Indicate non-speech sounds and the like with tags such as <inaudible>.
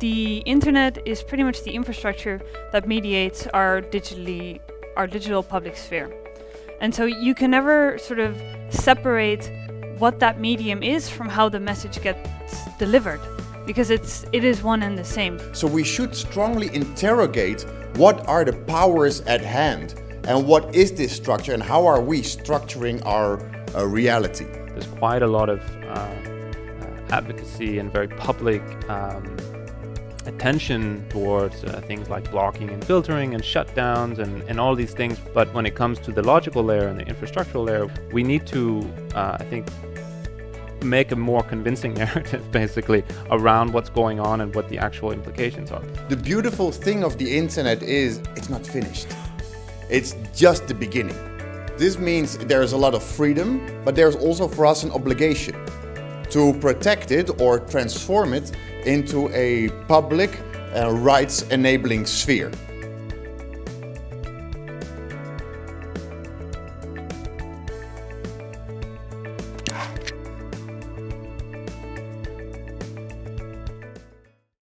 the internet is pretty much the infrastructure that mediates our digitally our digital public sphere. And so you can never sort of separate what that medium is from how the message gets delivered because it's it is one and the same. So we should strongly interrogate what are the powers at hand and what is this structure and how are we structuring our uh, reality. There's quite a lot of uh, uh, advocacy and very public um, attention towards uh, things like blocking and filtering and shutdowns and, and all these things. But when it comes to the logical layer and the infrastructural layer, we need to, uh, I think, make a more convincing <laughs> narrative basically around what's going on and what the actual implications are. The beautiful thing of the internet is it's not finished. It's just the beginning. This means there's a lot of freedom, but there's also for us an obligation to protect it or transform it into a public uh, rights enabling sphere.